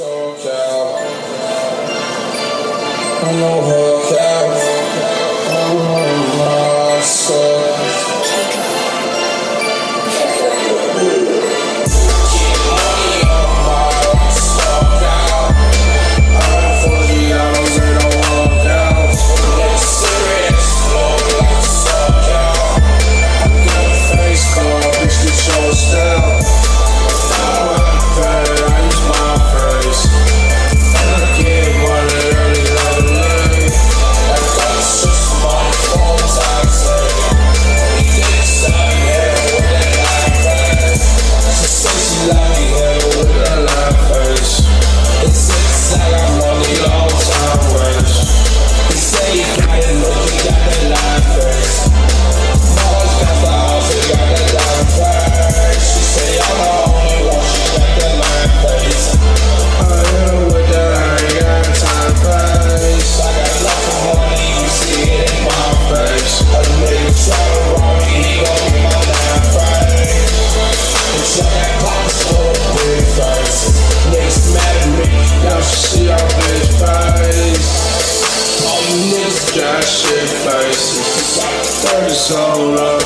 so cow. I know Shit faces, thirty so.